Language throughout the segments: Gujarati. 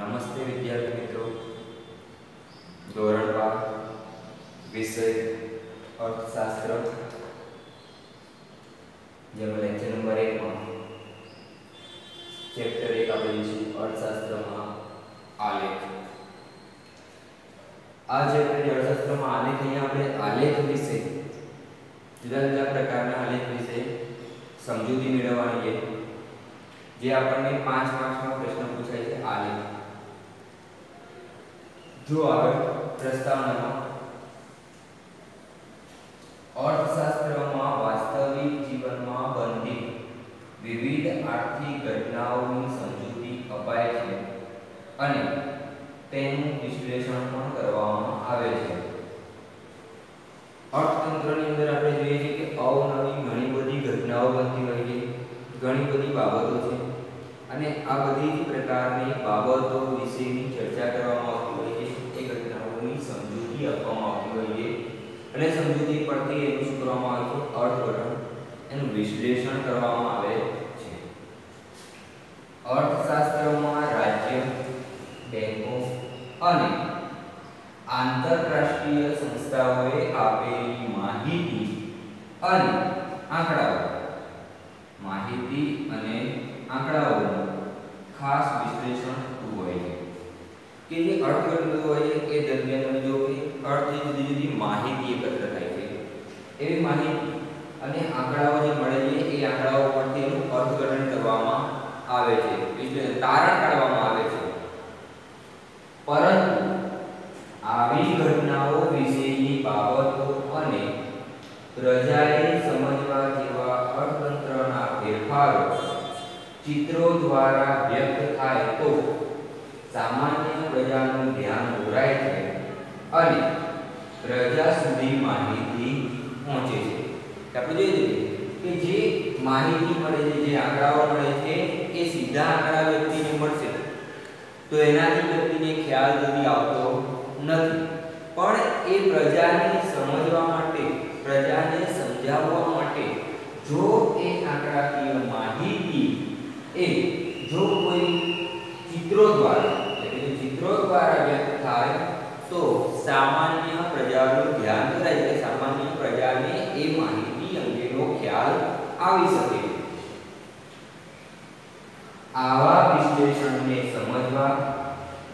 નમસ્તે વિદ્યાર્થી મિત્રો ધોરણ બાર વિષય અર્થશાસ્ત્ર જેમાં લેક્ચર નંબર એકમાં ચેપ્ટર એક આપણે લઈશું અર્થશાસ્ત્રમાં આલેખ આ ચેપ્ટરની અર્થશાસ્ત્રમાં આલેખ અહીંયા આપણે આલેખ વિશે જુદા જુદા પ્રકારના આલેખ વિશે સમજૂતી મેળવવાની છે જે આપણને પાંચ માર્ક્સનો પ્રશ્ન પૂછાય છે આલેખ જો આગળ પ્રસ્તાવનામાં અર્થશાસ્ત્રમાં વાસ્તવિક જીવનમાં બનતી વિવિધ આર્થિક ઘટનાઓની સમજૂતી અપાય છે અને તેનું વિશ્લેષણ પણ કરવામાં આવે છે. અર્થતંત્રની અંદર આપણે જોઈએ છીએ કે અવનવી ઘણી બધી ઘટનાઓ બનતી હોય છે, ઘણી બધી બાબતો છે અને આ બધી પ્રકારની બાબતો વિશેની ચર્ચા કરવામાં આવતી હોય છે એ ઘટનાઓની સમજૂતી આપવામાં આવતી હોય છે અને સમજૂતી પરથી એનું શું કરવામાં આવે છે? અર્થઘટન. એનું વિશ્લેષણ કરવામાં આવે છે અર્થશાસ્ત્રમાં રાજ્ય બેંકો અને આંતરરાષ્ટ્રીય સંસ્થાઓએ આપેલી માહિતી અને આંકડાઓ માહિતી અને આંકડાઓનું ખાસ વિશ્લેષણ થતું હોય છે કે જે અર્થઘટન હોય છે એ દરમિયાન જો કે અર્થની જુદી જુદી માહિતી એકત્ર થાય છે એવી માહિતી અને આંકડાઓ જે મળે છે એ આંકડાઓ પરથી એનું અર્થઘટન કરવામાં આવે છે. વિશ્લેષણ તારણ કાઢવામાં આવે છે. પરંતુ આવી ઘટનાઓ વિશેની બાબતો અને પ્રજાએ સમજવા જેવા અર્થતંત્રના ફેરફારો ચિત્રો દ્વારા વ્યક્ત થાય તો સામાન્ય પ્રજાનું ધ્યાન દોરાય છે અને પ્રજા સુધી માહિતી પહોંચે છે. આપણે જોઈએ કે જે માહિતી મળે છે, જે આંકડાઓ મળે છે, એ સીધા આંકડા વ્યક્તિને મળશે. તો એનાથી વ્યક્તિને ખ્યાલ જલ્દી આવતો નથી. પણ એ પ્રજાને સમજવા માટે, પ્રજાને સમજાવવા માટે, જો એ આંકડાકીય માહિતી એ જો કોઈ ચિત્રો દ્વારા એટલે કે ચિત્રો દ્વારા વ્યક્ત થાય તો સામાન્ય પ્રજાનું ધ્યાન કરાય એટલે સામાન્ય પ્રજાને એ માહિતી અંગેનો ખ્યાલ આવી શકે આવા વિશ્લેષણને સમજવા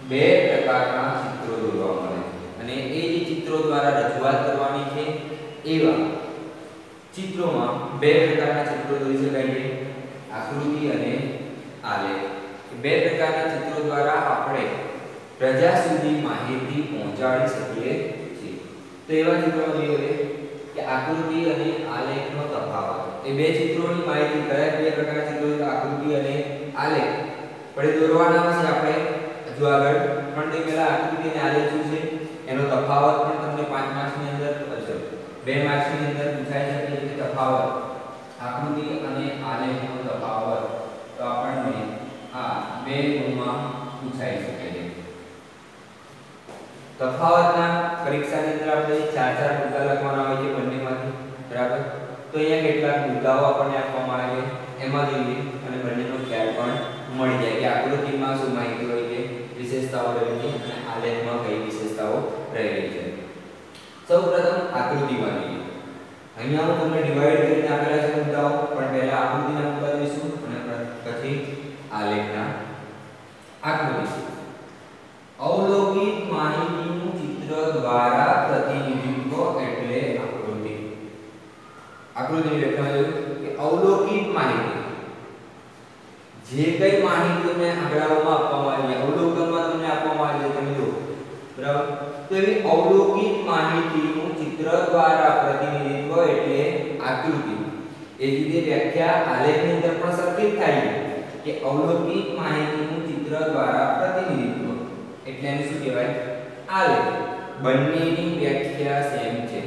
બે પ્રકારના ચિત્રો દોરવા મળે છે અને એ જે ચિત્રો દ્વારા રજૂઆત કરવાની છે. એવા ચિત્રોમાં બે પ્રકારના ચિત્રો દોરી શકાય છે. આકૃતિ અને આલેખ. બે પ્રકારના ચિત્રો દ્વારા આપણે પ્રજા સુધી માહિતી પહોંચાડી શકીએ છીએ. તો એવા ચિત્રો જોઈએ કે આકૃતિ અને આલેખનો તફાવત. એ બે ચિત્રોની માહિતી કયા બે પ્રકારના ચિત્રો આકૃતિ અને આલેખ. પડે દોરવાના છે આપણે. હજુ આગળ પણ તે પહેલા આકૃતિ અને આલેખ શું છે? એનો તફાવત પણ તમને 5 માર્ક્સની અંદર અચ્છા, બે માર્ક્સની અંદર પૂછાઈ શકે છે તફાવત, આકૃતિ અને આલેખનો તફાવત, તો આપણને આ બે ગુણમાં પૂછાઈ શકે છે. તફાવતના પરીક્ષાની અંદર આપણે ચાર ચાર મુદ્દા લખવાના હોય છે બંનેમાંથી, બરાબર? તો અહીંયા કેટલાક મુદ્દાઓ આપણને આપવામાં આવે છે. એમાં જોઈએ અને બંનેનો ખ્યાલ પણ મળી જાય કે આકૃતિમાં શું માહિતી હોય છે, વિશેષતાઓ રહેલી અને આલેખમાં કઈ રહેલી છે. સૌપ્રથમ આકૃતિમાં જોઈએ અહીંયા હું તમને ડિવાઇડ કરીને આપેલા છે મુદ્દાઓ, પણ પહેલા આકૃતિના મુદ્દા જોઈશું અને પછી આલેખના આકૃતિ અવલોકિત માહિતીનું ચિત્ર દ્વારા પ્રતિનિધિત્વ એટલે આકૃતિ આકૃતિની વ્યાખ્યા જોયું કે અવલોકિત માહિતી જે કઈ માહિતી તમને આંકડાઓમાં આપવામાં આવી અવલોકનમાં તમને આપવામાં આવી તમે જો બરાબર તો એવી અવલોકિત માહિતીનું ચિત્ર દ્વારા પ્રતિનિધિત્વ એટલે આકૃતિ એ જ રીતે વ્યાખ્યા આલેખની અંદર પણ સર્કિટ થાય કે અવલોકિત માહિતીનું ચિત્ર દ્વારા પ્રતિનિધિત્વ. એટલે એને શું કહેવાય? આલેખ. બંનેની વ્યાખ્યા સેમ છે.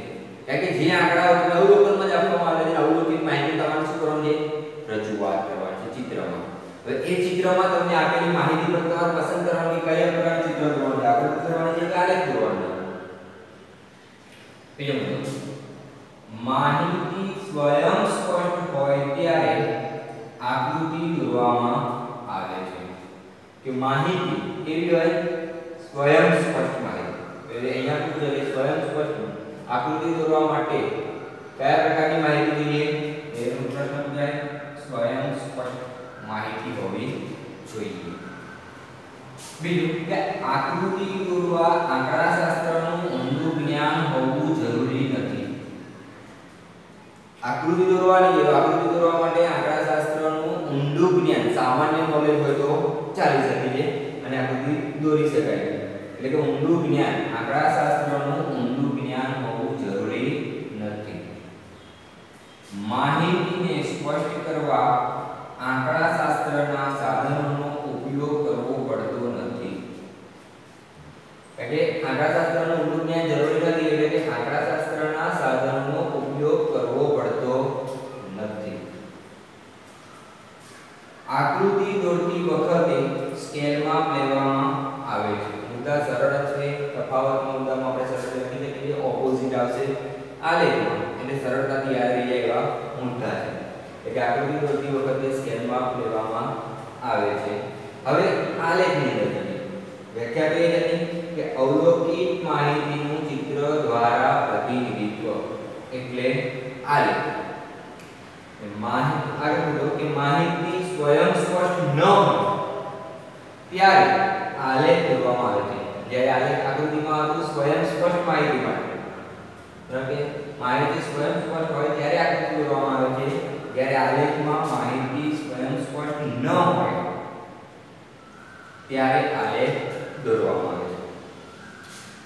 કે જે આંકડા અવલોકનમાં જ આપવામાં આવે છે, અવલોકિત માહિતી તમારે શું કરવાની છે? રજૂઆત કરવાની છે ચિત્રમાં. હવે એ ચિત્રમાં તમને આપેલી માહિતી પર તમારે પસંદ કરવાની કયા પ્રકારનું ચિત્ર દોરવાનું છે આકૃતિ દોરવાની છે? કે આલેખ દોરવાનું બીજો મુદ્દો માહિતી સ્વયં સ્પષ્ટ હોય ત્યારે આકૃતિ દોરવામાં આવે છે કે માહિતી કેવી હોય સ્વયં સ્પષ્ટ માહિતી એટલે અહીંયા શું છે કે સ્વયં સ્પષ્ટ આકૃતિ દોરવા માટે કયા પ્રકારની માહિતી જોઈએ એ પ્રશ્ન પૂછાય સ્વયં સ્પષ્ટ માહિતી હોવી જોઈએ બીજું કે આકૃતિ દોરવા આંકડાશાસ્ત્રનું ઊંડું જ્ઞાન હોવું જરૂરી નથી આકૃતિ દોરવાની છે તો આકૃતિ દોરવા માટે આંકડાશાસ્ત્રનું ઊંડું જ્ઞાન, સામાન્ય નોલેજ હોય તો ચાલી શકે છે અને આકૃતિ દોરી શકાય એટલે કે ઊંડું જ્ઞાન, આંકડાશાસ્ત્રનું ઊંડું જ્ઞાન હોવું જરૂરી નથી. માહિતીને સ્પષ્ટ કરવા આંકડાશાસ્ત્રના સાધનોનો ઉપયોગ કરવો પડતો નથી. એટલે આંકડાશાસ્ત્રનું ઊંડું જ્ઞાન જરૂરી નથી એટલે કે આંકડાશાસ્ત્રના સાધનોનો ઉપયોગ કરવો પડતો નથી આકૃતિ દોરતી વખતે સ્કેલમાં લેવામાં આવે છે મુદ્દા સરળ છે તફાવતમાં મુદ્દામાં આપણે સરળ લખી શકીએ ઓપોઝિટ આવશે. આલેખમાં એટલે સરળતાથી યાદ રહી જાય એવા છે. એટલે આકૃતિ દોરતી વખતે સ્કેલમાં લેવામાં આવે છે. હવે આલેખની અંદર વ્યાખ્યા કઈ હતી? કે અવલોકિત માહિતીનું ચિત્ર દ્વારા પ્રતિનિધિત્વ. એટલે આલેખ માહિતી, આગળ બોલો, કે માહિતી સ્વયં સ્પષ્ટ ન હોય, ત્યારે આલેખ કરવામાં આવે છે. જ્યારે આલેખ આકૃતિમાં હતું, સ્વયં સ્પષ્ટ માહિતી માટે. બરાબર માહિતી સ્વયં સ્પષ્ટ હોય ત્યારે આકૃતિ દોરવામાં આવે છે. જ્યારે આલેખમાં માહિતી સ્વયં સ્પષ્ટ ન હોય, ત્યારે આલેખ દોરવામાં આવે છે.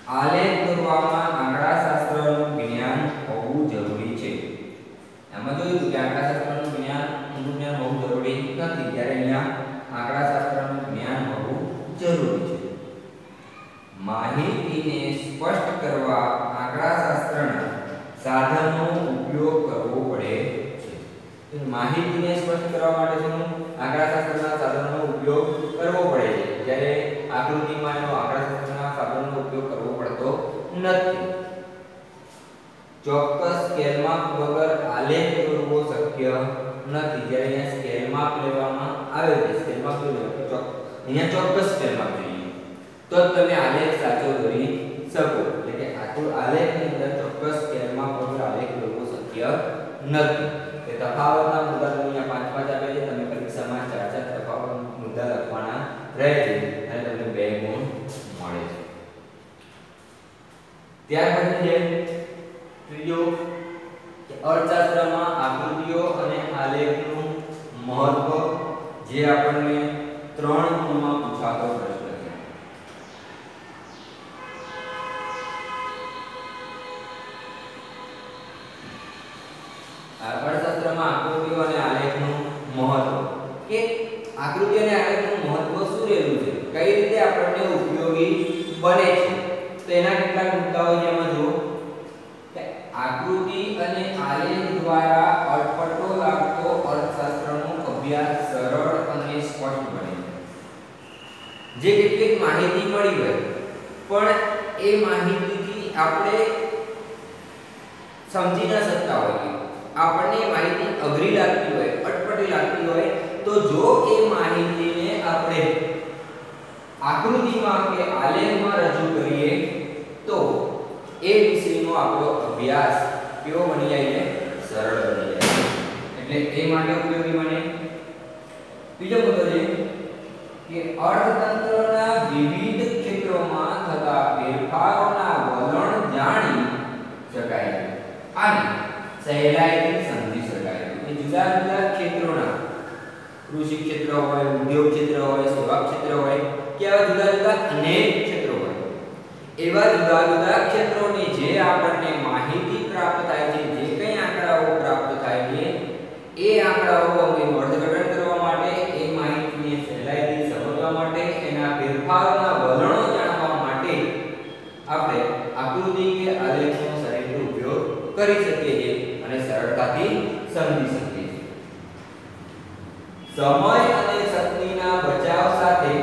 આલેખ દોરવામાં આંકડાશાસ્ત્રનું જ્ઞાન હોવું જરૂરી છે. એમાં જોયું કે આંકડાશાસ્ત્રનું જ્ઞાન ઊંડું જ્ઞાન હોવું જરૂરી નથી ત્યારે અહીંયા આંકડાશાસ્ત્રનું જ્ઞાન હોવું જરૂરી છે માહિતીને સ્પષ્ટ કરવા આંકડાશાસ્ત્રના સાધનનો ઉપયોગ કરવો પડે છે માહિતીને સ્પષ્ટ કરવા માટે શું આંકડાશાસ્ત્રના સાધનોનો ઉપયોગ કરવો પડે છે. જ્યારે આકૃતિમાં એનો આંકડાશાસ્ત્રના સાધનોનો ઉપયોગ કરવો પડતો નથી. ચોક્કસ સ્કેલમાં વગર આલેખ દોરવો શક્ય નથી. જ્યારે અહીંયા સ્કેલ લેવામાં આવે છે. સ્કેલ માપ તો અહીંયા ચોક્કસ સ્કેલ માપ જોઈએ. તો તમે આલેખ સાચો દોરી શકો. એટલે કે આખું આલેખની અંદર ચોક્કસ સ્કેલ વગર આલેખ દોરવો શક્ય નથી. એ તફાવતના મુદ્દા તમે અહીંયા પાંચ પાંચ આપે છે તમે પરીક્ષામાં ચાર ચાર તફાવત મુદ્દા લખવાના રહે છે અને તમને બે ગુણ મળે છે ત્યાર પછી છે. ત્રીજો અર્થશાસ્ત્રમાં આકૃતિઓ અને આલેખનું મહત્વ જે આપણને ત્રણ ગુણમાં પૂછાતો પ્રશ્ન છે. અર્થશાસ્ત્રમાં આકૃતિઓ અને આલેખનું મહત્વ. કે આકૃતિ અને આલેખનું મહત્વ શું રહેલું છે? કઈ રીતે આપણને ઉપયોગી બને છે? તો એના કેટલાક મુદ્દાઓ જેમાં જુઓ આકૃતિ અને આલેખ દ્વારા અટપટો લાગતો અર્થશાસ્ત્રનો અભ્યાસ સરળ અને સ્પષ્ટ બને જે કેટલીક માહિતી મળી હોય, પણ એ માહિતીથી આપણે સમજી ન શકતા હોઈએ. આપણને એ માહિતી અઘરી લાગતી હોય, અટપટી લાગતી હોય, તો જો એ માહિતીને આપણે આકૃતિમાં કે આલેખમાં રજૂ કરીએ, તો એ વિષયનો આપણો અભ્યાસ કેવો બની જાય છે? સરળ બની જાય એટલે એ માટે ઉપયોગી બને. બીજો મુદ્દો છે કે અર્થતંત્રના વિવિધ ક્ષેત્રોમાં થતા ફેરફારોના વલણ જાણી શકાય અને સહેલાઈથી સમજી શકાય એ જુદા જુદા ક્ષેત્રોના કૃષિ ક્ષેત્ર હોય, ઉદ્યોગ ક્ષેત્ર હોય, સેવા ક્ષેત્ર હોય કે આવા જુદા જુદા અનેક ક્ષેત્રો હોય. એવા જુદા જુદા ક્ષેત્રોની જે આપણને માહિતી પ્રાપ્ત થાય છે જે કંઈ આંકડાઓ પ્રાપ્ત થાય છે એ આંકડાઓ અંગેનું અર્થઘટન કરવા માટે એ માહિતીને સહેલાઈથી સમજવા માટે એના ફેરફારોના વલણો જાણવા માટે આપણે આકૃતિ કે આલેખનો સારી રીતે ઉપયોગ કરી શકીએ છીએ અને સરળતાથી સમજી શકીએ છીએ સમય અને શક્તિના બચાવ સાથે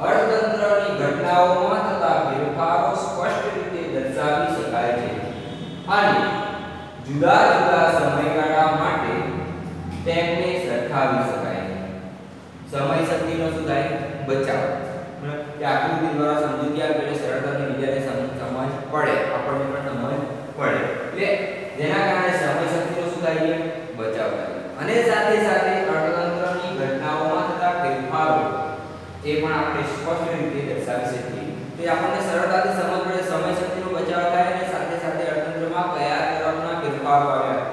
અર્થતંત્રની ઘટનાઓમાં થતા ફેરફારો સ્પષ્ટ રીતે દર્શાવી શકાય છે અને જુદા જુદા સમયગાળા માટે તેમને સરખાવી શકાય છે સમય શક્તિનો શું થાય બચાવ બરાબર કે આકૃતિ દ્વારા સમજૂતી આપી એટલે સરળતાથી બીજાને સમ- સમજ પડે આપણને પણ સમજ પડે એટલે જેના કારણે સમય શક્તિનો શું થાય છે બચાવ થાય છે. અને સાથે સાથે અર્થતંત્રની ઘટનાઓમાં થતા ફેરફારો એ પણ આપણે સ્પષ્ટ રીતે દર્શાવી શકીએ. તો આપણને સરળતાથી સમજ સમય શક્તિનો બચાવ થાય અને સાથે સાથે અર્થતંત્રમાં કયા તરફના ફેરફારો આવ્યા.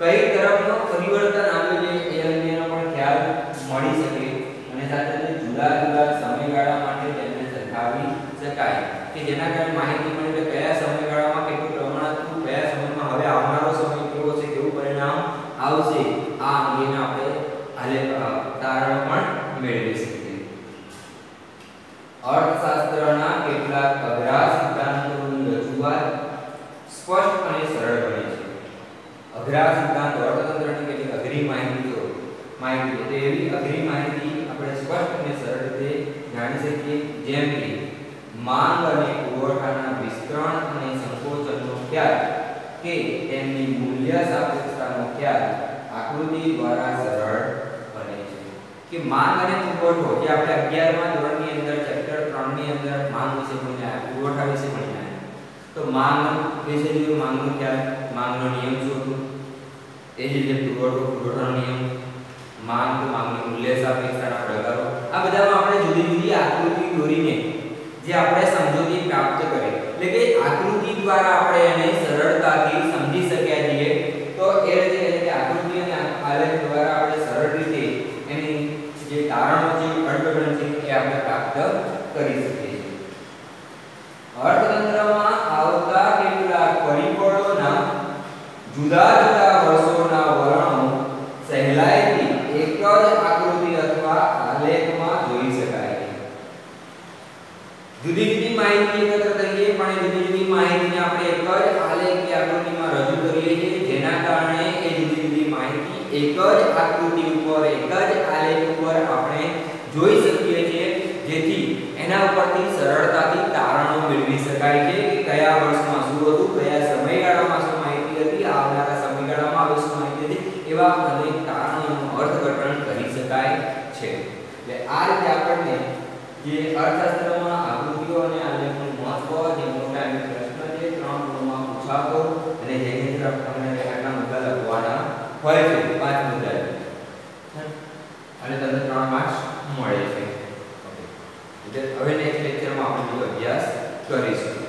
કઈ તરફનો પરિવર્તન આવ્યું છે એ અંગેનો પણ ખ્યાલ મળી શકે અને સાથે સાથે જુદા જુદા સમયગાળા માટે તેમને સરખાવી શકાય. કે જેના કારણે માહિતી મળે કે કયા સમયગાળામાં કેટલું પ્રમાણ હતું કયા સમયમાં હવે આવનારો સમય કેવો છે કેવું પરિણામ આવશે આ અંગેના આપણે આલેખ અ, તારણો પણ મેળવી શકીએ અર્થશાસ્ત્રના કેટલાક અઘરા સિદ્ધાંતોની રજૂઆત સ્પષ્ટ અને સરળ બને છે અઘરા સિદ્ધાંતો અર્થતંત્રની કેટલીક અઘરી માહિતીઓ માહિતી એટલે એવી અઘરી માહિતી આપણે સ્પષ્ટ અને સરળ રીતે જાણી શકીએ. જેમ કે, માંગ અને પુરવઠાના વિસ્તરણ અને સંકોચનનો ખ્યાલ કે તેમની મૂલ્ય સાપેક્ષતાનો ખ્યાલ આકૃતિ દ્વારા સરળ બને છે. કે માંગ અને પુરવઠો જે આપણે 11 માં ધોરણની અંદર, ચેપ્ટર 3 ની અંદર માંગ વિશે ભણ્યા પુરવઠા વિશે ભણ્યા તો માંગ વિશે જોયું માંગનો ખ્યાલ, માંગનો નિયમ શું હતો? એ જ રીતે પુરવઠો, પુરવઠાનો નિયમ. માંગ તો માંગની મૂલ્ય સાપેક્ષતાના પ્રકારો. આ બધામાં આપણે જુદી જુદી આકૃતિ દોરીને જે આપણે સમજૂતી પ્રાપ્ત કરી. એટલે કે આકૃતિ દ્વારા આપણે એને સરળતાથી સમજી શક્યા છીએ. તો એ રીતે એટલે કે આકૃતિ અને આલેખ દ્વારા આપણે સરળ રીતે એની જે તારણો છે અર્થઘટન છે, એ આપણે પ્રાપ્ત કરી શકીએ છીએ. અર્થતંત્રમાં આવતા કેટલાક પરિબળોના જુદા જુદા વર્ષોના વર્ણનો સહેલાઈથી એક જ આકૃતિ અથવા આલેખમાં જોઈ શકાય છે જુદી જુદી માહિતી એકત્ર કરીએ પણ એ જુદી જુદી માહિતીને આપણે એક જ આલેખ કે આકૃતિમાં રજૂ કરીએ છીએ જેના કારણે એ જુદી જુદી માહિતી એક જ આકૃતિ ઉપર એક જ આલેખ ઉપર આપણે જોઈ શકીએ છીએ, જેથી એના ઉપરથી સરળતાથી તારણો મેળવી શકાય છે કે કયા વર્ષમાં શું હતું, કયા સમયગાળામાં શું માહિતી હતી, આવનારા સમયગાળામાં હવે શું માહિતી હતી, એવા અનેક તારણોનું અર્થઘટન કરી શકાય છે. એટલે આ રીતે આપણને જે અર્થશાસ્ત્રમાં આકૃતિઓ અને આલેખનું મહત્વ જેનો મોટા પ્રશ્ન છે, ત્રણ ગુણમાં પૂછાતો, અને જેની તરફ તમને હોય છે. પાંચ મુદ્દા. અને તમને ત્રણ માર્ક્સ મળે છે. એટલે હવે નેક્સ્ટ લેક્ચરમાં આપણે અભ્યાસ કરીશું.